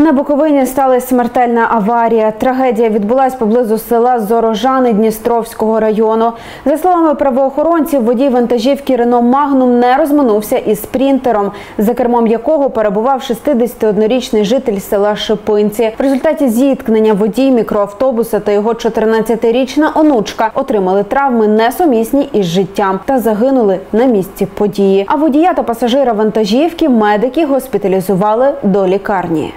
На Буковині сталася смертельна аварія. Трагедія відбулась поблизу села Зорожани Дністровського району. За словами правоохоронців, водій вантажівки Рено Магнум не розминувся із спрінтером, за кермом якого перебував 61-річний житель села Шипинці. В результаті зіткнення водій мікроавтобуса та його 14-річна онучка отримали травми несумісні із життям та загинули на місці події. А водія та пасажира вантажівки медики госпіталізували до лікарні.